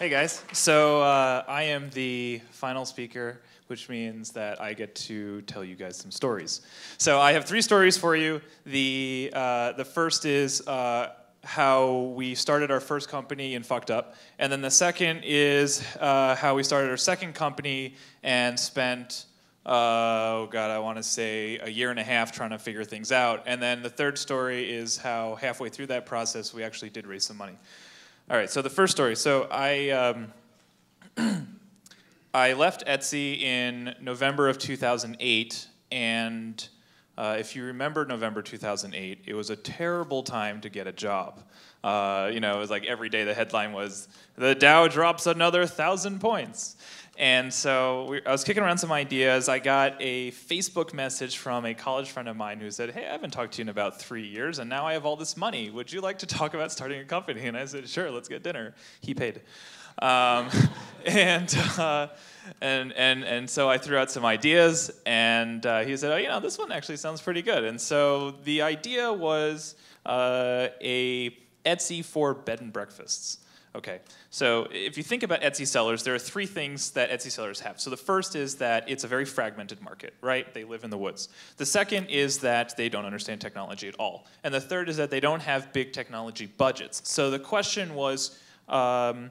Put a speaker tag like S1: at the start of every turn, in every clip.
S1: Hey guys. So uh, I am the final speaker, which means that I get to tell you guys some stories. So I have three stories for you. The uh, the first is uh, how we started our first company and fucked up, and then the second is uh, how we started our second company and spent. Uh, oh God, I want to say a year and a half trying to figure things out. And then the third story is how halfway through that process we actually did raise some money. All right, so the first story. So I, um, I left Etsy in November of 2008, and uh, if you remember November 2008, it was a terrible time to get a job. Uh, you know, it was like every day the headline was, the Dow drops another thousand points. And so we, I was kicking around some ideas. I got a Facebook message from a college friend of mine who said, Hey, I haven't talked to you in about three years, and now I have all this money. Would you like to talk about starting a company? And I said, Sure, let's get dinner. He paid. Um, and, uh, and, and, and so I threw out some ideas, and uh, he said, Oh, you know, this one actually sounds pretty good. And so the idea was uh, a Etsy for bed and breakfasts. Okay, so if you think about Etsy sellers, there are three things that Etsy sellers have. So the first is that it's a very fragmented market, right? They live in the woods. The second is that they don't understand technology at all. And the third is that they don't have big technology budgets. So the question was, um,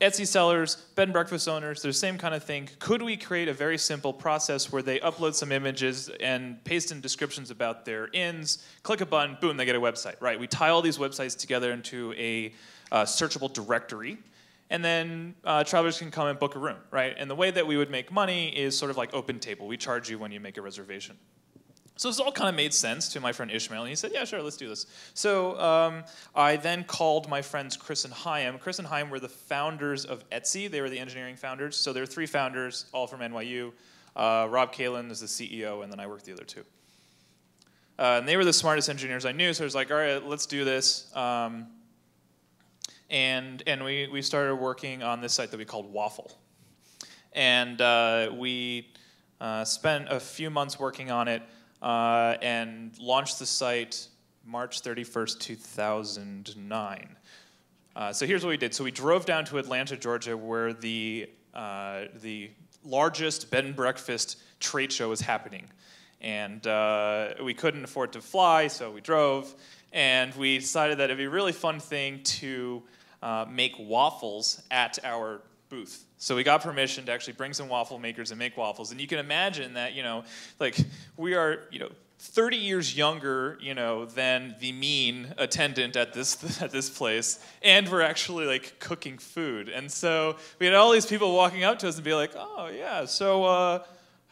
S1: Etsy sellers, bed and breakfast owners, the same kind of thing. Could we create a very simple process where they upload some images and paste in descriptions about their inns, click a button, boom, they get a website, right? We tie all these websites together into a uh, searchable directory. And then uh, travelers can come and book a room, right? And the way that we would make money is sort of like OpenTable. We charge you when you make a reservation. So this all kind of made sense to my friend Ishmael, and he said, yeah, sure, let's do this. So um, I then called my friends Chris and Chaim. Chris and Chaim were the founders of Etsy. They were the engineering founders. So there were three founders, all from NYU. Uh, Rob Kalin is the CEO, and then I worked the other two. Uh, and they were the smartest engineers I knew, so I was like, all right, let's do this. Um, and and we, we started working on this site that we called Waffle. And uh, we uh, spent a few months working on it uh, and launched the site March 31st, 2009. Uh, so here's what we did. So we drove down to Atlanta, Georgia, where the, uh, the largest bed and breakfast trade show was happening. And uh, we couldn't afford to fly, so we drove. And we decided that it'd be a really fun thing to uh, make waffles at our booth. So we got permission to actually bring some waffle makers and make waffles. And you can imagine that, you know, like we are, you know, 30 years younger, you know, than the mean attendant at this at this place, and we're actually like cooking food. And so we had all these people walking up to us and be like, "Oh yeah, so uh,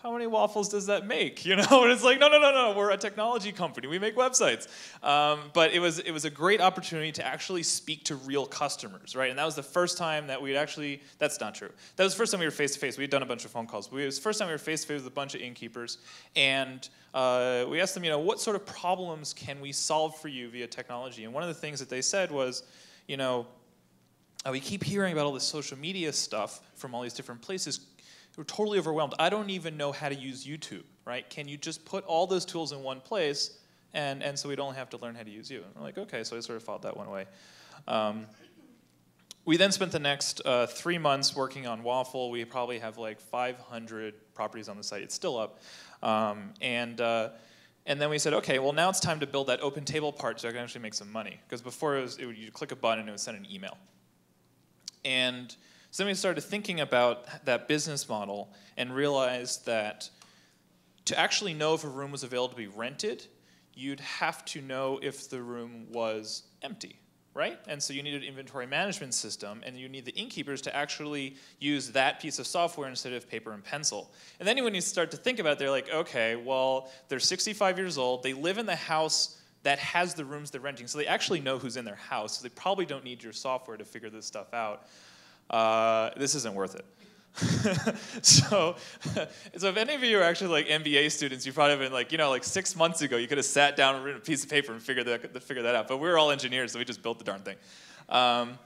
S1: how many waffles does that make? You know, and it's like, no, no, no, no, we're a technology company. We make websites. Um, but it was, it was a great opportunity to actually speak to real customers, right? And that was the first time that we'd actually, that's not true. That was the first time we were face to face. We had done a bunch of phone calls. It was the first time we were face to face with a bunch of innkeepers. And uh, we asked them, you know, what sort of problems can we solve for you via technology? And one of the things that they said was, you know, uh, we keep hearing about all this social media stuff from all these different places we're totally overwhelmed. I don't even know how to use YouTube, right? Can you just put all those tools in one place and, and so we don't have to learn how to use you? And we're like, okay, so I sort of thought that one away. Um, we then spent the next uh, three months working on Waffle. We probably have like 500 properties on the site. It's still up. Um, and, uh, and then we said, okay, well now it's time to build that OpenTable part so I can actually make some money. Because before it was, you click a button and it would send an email. And so then we started thinking about that business model and realized that to actually know if a room was available to be rented, you'd have to know if the room was empty, right? And so you need an inventory management system, and you need the innkeepers to actually use that piece of software instead of paper and pencil. And then when you start to think about it, they're like, okay, well, they're 65 years old, they live in the house that has the rooms they're renting, so they actually know who's in their house, so they probably don't need your software to figure this stuff out uh, this isn't worth it. so, so if any of you are actually like MBA students, you've probably been like, you know, like six months ago, you could have sat down and written a piece of paper and figured that, figure that out. But we're all engineers, so we just built the darn thing. Um,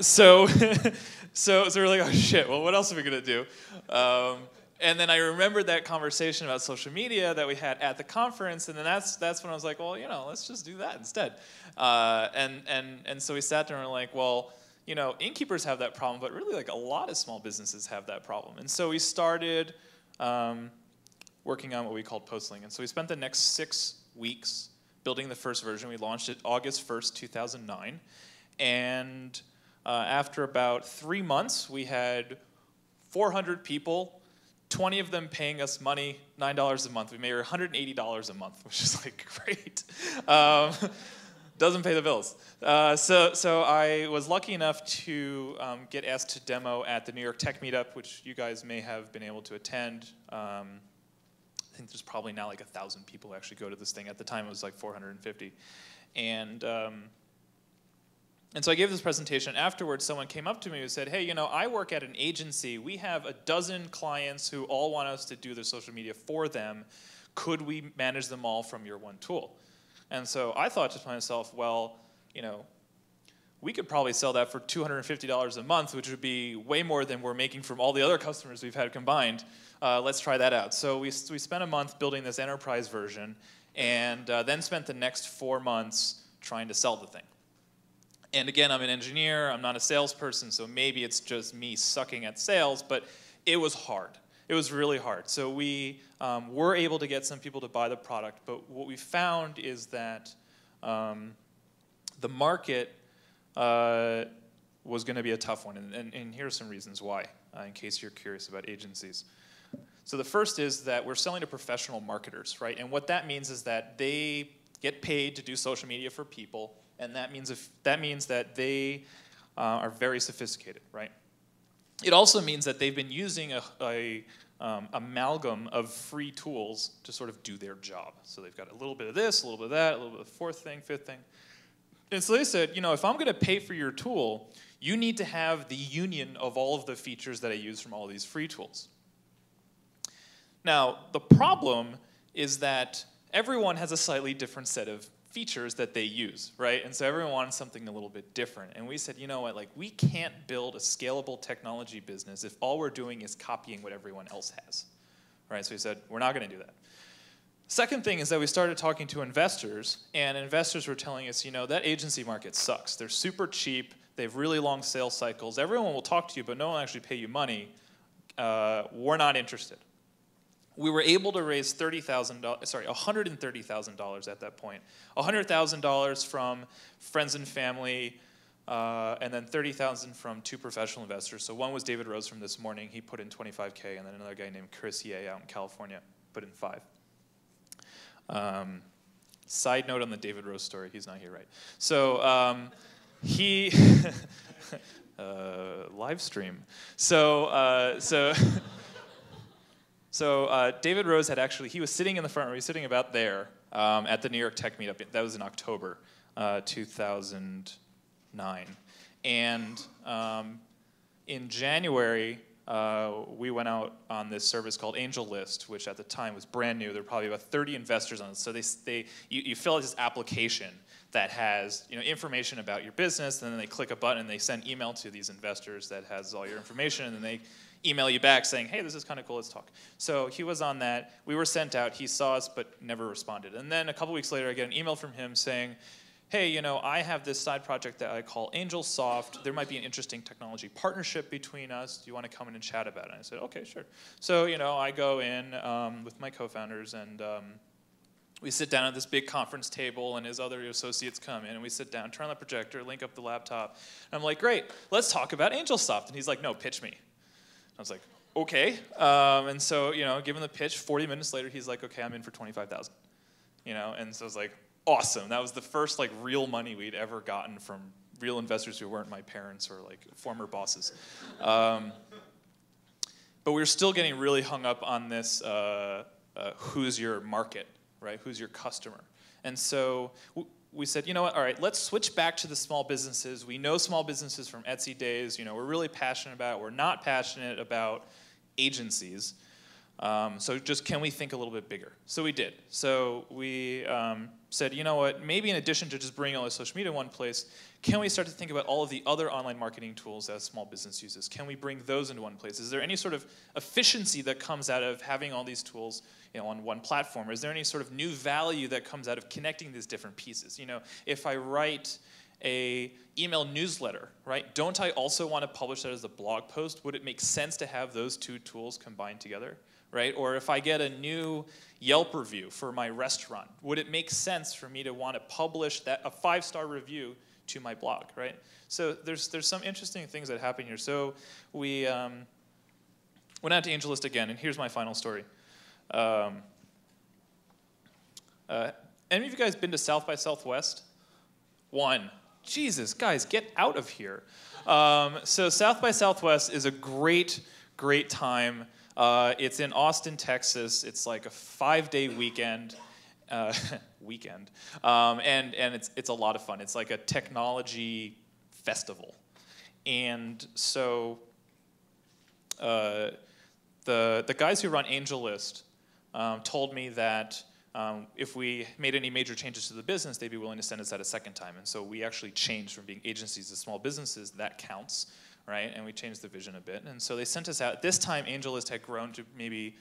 S1: so, so, so we're like, oh shit, well, what else are we gonna do? Um, and then I remembered that conversation about social media that we had at the conference, and then that's that's when I was like, well, you know, let's just do that instead. Uh, and and and so we sat there and we're like, well you know, innkeepers have that problem, but really like a lot of small businesses have that problem. And so we started um, working on what we called Postling. And so we spent the next six weeks building the first version. We launched it August 1st, 2009. And uh, after about three months, we had 400 people 20 of them paying us money, $9 a month. We made $180 a month, which is like great. Um, doesn't pay the bills. Uh, so, so I was lucky enough to um, get asked to demo at the New York Tech Meetup, which you guys may have been able to attend. Um, I think there's probably now like a thousand people who actually go to this thing. At the time, it was like 450, and um, and so I gave this presentation. Afterwards, someone came up to me and said, Hey, you know, I work at an agency. We have a dozen clients who all want us to do their social media for them. Could we manage them all from your one tool? And so I thought to myself, well, you know, we could probably sell that for $250 a month, which would be way more than we're making from all the other customers we've had combined. Uh, let's try that out. So we, we spent a month building this enterprise version and uh, then spent the next four months trying to sell the thing. And again, I'm an engineer, I'm not a salesperson, so maybe it's just me sucking at sales, but it was hard. It was really hard. So we um, were able to get some people to buy the product, but what we found is that um, the market uh, was going to be a tough one, and, and, and here are some reasons why, uh, in case you're curious about agencies. So the first is that we're selling to professional marketers, right? And what that means is that they get paid to do social media for people, and that means if that means that they uh, are very sophisticated, right? It also means that they've been using a, a um, amalgam of free tools to sort of do their job. So they've got a little bit of this, a little bit of that, a little bit of fourth thing, fifth thing. And so they said, you know, if I'm going to pay for your tool, you need to have the union of all of the features that I use from all these free tools. Now, the problem is that everyone has a slightly different set of features that they use, right? And so everyone wanted something a little bit different. And we said, you know what, like we can't build a scalable technology business if all we're doing is copying what everyone else has, right? So we said, we're not gonna do that. Second thing is that we started talking to investors, and investors were telling us, you know, that agency market sucks. They're super cheap, they have really long sales cycles. Everyone will talk to you, but no one will actually pay you money. Uh, we're not interested we were able to raise $30,000, sorry, $130,000 at that point. $100,000 from friends and family, uh, and then 30,000 from two professional investors. So one was David Rose from this morning. He put in 25K, and then another guy named Chris Yeh out in California put in five. Um, side note on the David Rose story, he's not here, right? So um, he, uh, live stream. So, uh, so. So uh, David Rose had actually, he was sitting in the front row, he was sitting about there um, at the New York Tech Meetup. That was in October uh, 2009. And um, in January, uh, we went out on this service called AngelList, which at the time was brand new. There were probably about 30 investors on it. So they, they, you, you fill out this application that has you know, information about your business, and then they click a button and they send email to these investors that has all your information, and then they email you back saying, hey, this is kind of cool, let's talk. So he was on that. We were sent out. He saw us but never responded. And then a couple weeks later, I get an email from him saying, hey, you know, I have this side project that I call AngelSoft. There might be an interesting technology partnership between us. Do you want to come in and chat about it? And I said, okay, sure. So, you know, I go in um, with my co-founders and um, we sit down at this big conference table and his other associates come in and we sit down, turn on the projector, link up the laptop. And I'm like, great, let's talk about AngelSoft. And he's like, no, pitch me. I was like, okay. Um, and so, you know, given the pitch, 40 minutes later, he's like, okay, I'm in for 25,000. You know, and so I was like, awesome. That was the first like real money we'd ever gotten from real investors who weren't my parents or like former bosses. Um, but we were still getting really hung up on this uh, uh, who's your market, right? Who's your customer? And so we said, you know what, all right, let's switch back to the small businesses. We know small businesses from Etsy days. You know, we're really passionate about. We're not passionate about agencies. Um, so just can we think a little bit bigger? So we did. So we um, said, you know what, maybe in addition to just bringing all the social media in one place, can we start to think about all of the other online marketing tools that a small business uses? Can we bring those into one place? Is there any sort of efficiency that comes out of having all these tools you know, on one platform? Is there any sort of new value that comes out of connecting these different pieces? You know, if I write a email newsletter, right? Don't I also want to publish that as a blog post? Would it make sense to have those two tools combined together, right? Or if I get a new Yelp review for my restaurant, would it make sense for me to want to publish that a five-star review to my blog, right? So there's there's some interesting things that happen here. So we um, went out to AngelList again, and here's my final story. Um, uh, any of you guys been to South by Southwest? One. Jesus, guys, get out of here. Um, so South by Southwest is a great, great time. Uh, it's in Austin, Texas. It's like a five-day weekend. Uh, weekend, um, and and it's it's a lot of fun. It's like a technology festival, and so uh, the the guys who run AngelList um, told me that um, if we made any major changes to the business, they'd be willing to send us out a second time. And so we actually changed from being agencies to small businesses. That counts, right? And we changed the vision a bit. And so they sent us out. This time, AngelList had grown to maybe,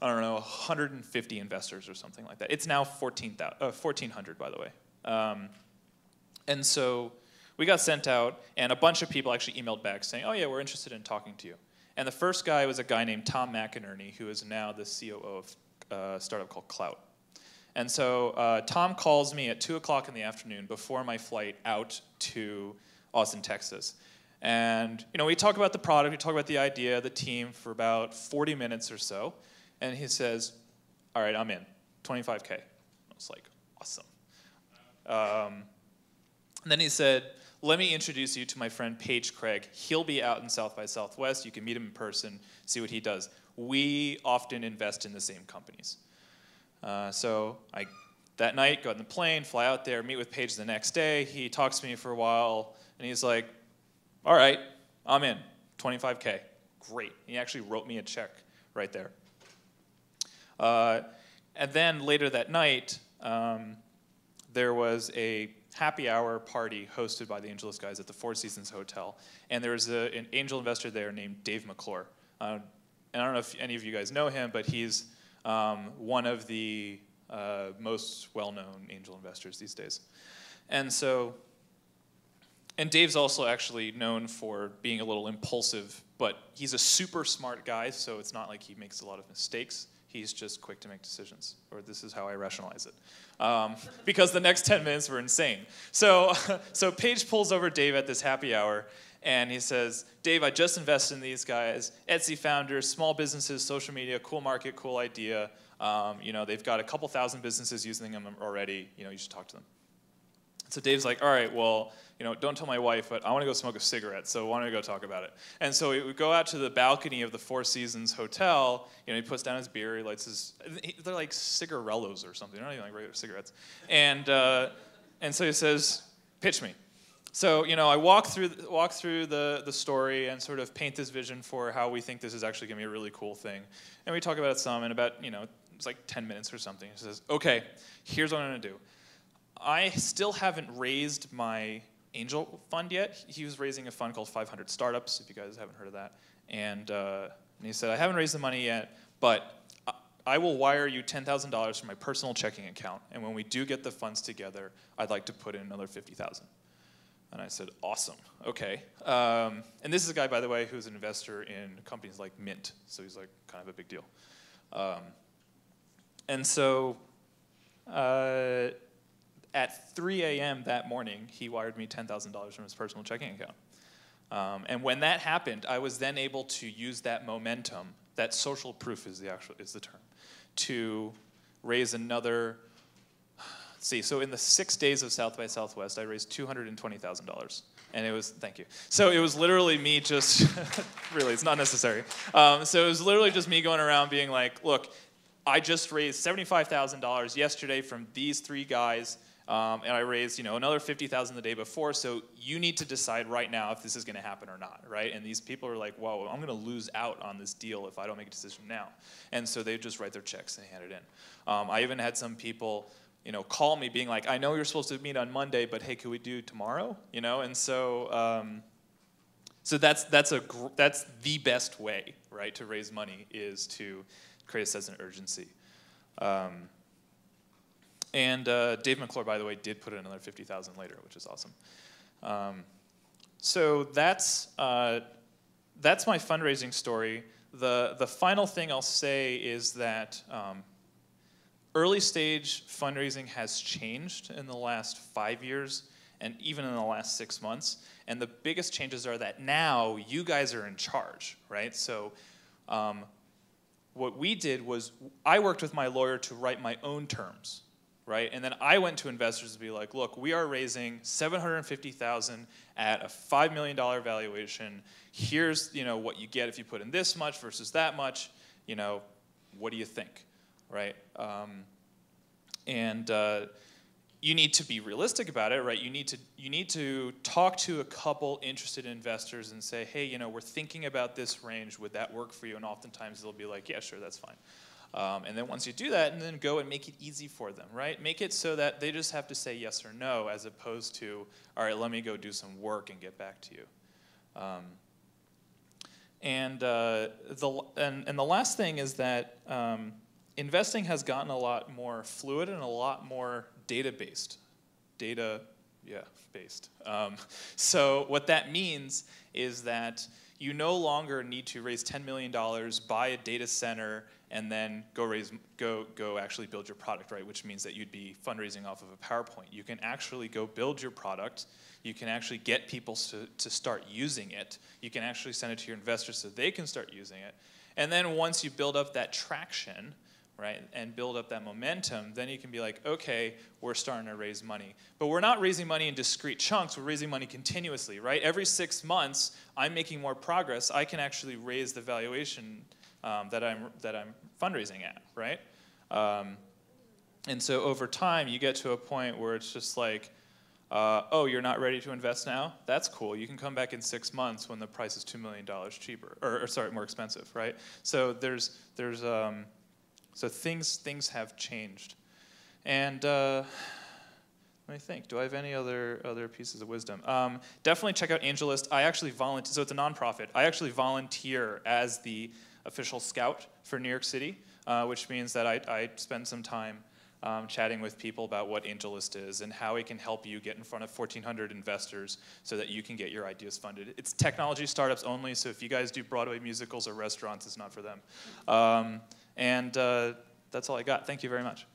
S1: I don't know, 150 investors or something like that. It's now 14, uh, 1,400, by the way. Um, and so we got sent out, and a bunch of people actually emailed back saying, oh, yeah, we're interested in talking to you. And the first guy was a guy named Tom McInerney, who is now the COO of a startup called Klout. And so uh, Tom calls me at 2 o'clock in the afternoon before my flight out to Austin, Texas. And you know, we talk about the product, we talk about the idea, the team for about 40 minutes or so. And he says, all right, I'm in, 25K. I was like, awesome. Um, and then he said, let me introduce you to my friend Paige Craig. He'll be out in South by Southwest. You can meet him in person, see what he does we often invest in the same companies. Uh, so I, that night, go on the plane, fly out there, meet with Paige the next day. He talks to me for a while, and he's like, all right, I'm in, 25K. Great. He actually wrote me a check right there. Uh, and then later that night, um, there was a happy hour party hosted by the AngelList guys at the Four Seasons Hotel. And there was a, an angel investor there named Dave McClure. Uh, and I don't know if any of you guys know him, but he's um, one of the uh, most well-known angel investors these days. And so, and Dave's also actually known for being a little impulsive, but he's a super smart guy, so it's not like he makes a lot of mistakes. He's just quick to make decisions, or this is how I rationalize it. Um, because the next 10 minutes were insane. So, so Paige pulls over Dave at this happy hour, and he says, Dave, I just invested in these guys, Etsy founders, small businesses, social media, cool market, cool idea. Um, you know, they've got a couple thousand businesses using them already. You know, you should talk to them. So Dave's like, all right, well, you know, don't tell my wife, but I want to go smoke a cigarette, so why don't we go talk about it? And so we go out to the balcony of the Four Seasons Hotel. You know, he puts down his beer, he lights his, they're like cigarellos or something, they're not even like regular cigarettes. And, uh, and so he says, pitch me. So, you know, I walk through, walk through the, the story and sort of paint this vision for how we think this is actually going to be a really cool thing. And we talk about it some, and about, you know, it's like 10 minutes or something. He says, okay, here's what I'm going to do. I still haven't raised my angel fund yet. He was raising a fund called 500 Startups, if you guys haven't heard of that. And, uh, and he said, I haven't raised the money yet, but I will wire you $10,000 from my personal checking account. And when we do get the funds together, I'd like to put in another 50,000. And I said, awesome, okay. Um, and this is a guy, by the way, who's an investor in companies like Mint, so he's like kind of a big deal. Um, and so uh, at 3 a.m. that morning, he wired me $10,000 from his personal checking account. Um, and when that happened, I was then able to use that momentum, that social proof is the actual is the term, to raise another see, so in the six days of South by Southwest, I raised $220,000. And it was, thank you. So it was literally me just, really, it's not necessary. Um, so it was literally just me going around being like, look, I just raised $75,000 yesterday from these three guys. Um, and I raised, you know, another 50,000 the day before. So you need to decide right now if this is going to happen or not, right? And these people are like, "Whoa, I'm going to lose out on this deal if I don't make a decision now." And so they just write their checks and hand it in. Um, I even had some people you know, call me being like, I know you're supposed to meet on Monday, but hey, could we do tomorrow? You know, and so, um, so that's, that's, a, that's the best way, right, to raise money is to create a sense of urgency. Um, and uh, Dave McClure, by the way, did put in another 50,000 later, which is awesome. Um, so that's, uh, that's my fundraising story. The, the final thing I'll say is that um, early stage fundraising has changed in the last five years and even in the last six months. And the biggest changes are that now you guys are in charge, right? So um, what we did was I worked with my lawyer to write my own terms right? And then I went to investors to be like, look, we are raising 750,000 at a $5 million valuation. Here's, you know, what you get if you put in this much versus that much. You know, what do you think, right? Um, and uh, you need to be realistic about it, right? You need to you need to talk to a couple interested investors and say, hey, you know, we're thinking about this range. Would that work for you? And oftentimes they'll be like, yeah, sure, that's fine. Um, and then once you do that, and then go and make it easy for them, right? Make it so that they just have to say yes or no, as opposed to, all right, let me go do some work and get back to you. Um, and, uh, the, and, and the last thing is that um, investing has gotten a lot more fluid and a lot more data-based. Data, yeah, based. Um, so what that means is that you no longer need to raise $10 million, buy a data center, and then go raise, go, go actually build your product, right? Which means that you'd be fundraising off of a PowerPoint. You can actually go build your product. You can actually get people to, to start using it. You can actually send it to your investors so they can start using it. And then once you build up that traction, right, and build up that momentum, then you can be like, okay, we're starting to raise money. But we're not raising money in discrete chunks, we're raising money continuously, right? Every six months, I'm making more progress. I can actually raise the valuation um, that, I'm, that I'm fundraising at, right? Um, and so over time, you get to a point where it's just like, uh, oh, you're not ready to invest now? That's cool. You can come back in six months when the price is $2 million cheaper, or, or sorry, more expensive, right? So there's, there's um, so things, things have changed. And uh, let me think. Do I have any other other pieces of wisdom? Um, definitely check out AngelList. I actually volunteer. So it's a nonprofit. I actually volunteer as the official scout for New York City, uh, which means that I, I spend some time um, chatting with people about what AngelList is and how it can help you get in front of 1,400 investors so that you can get your ideas funded. It's technology startups only, so if you guys do Broadway musicals or restaurants, it's not for them. Um, and uh, that's all I got. Thank you very much.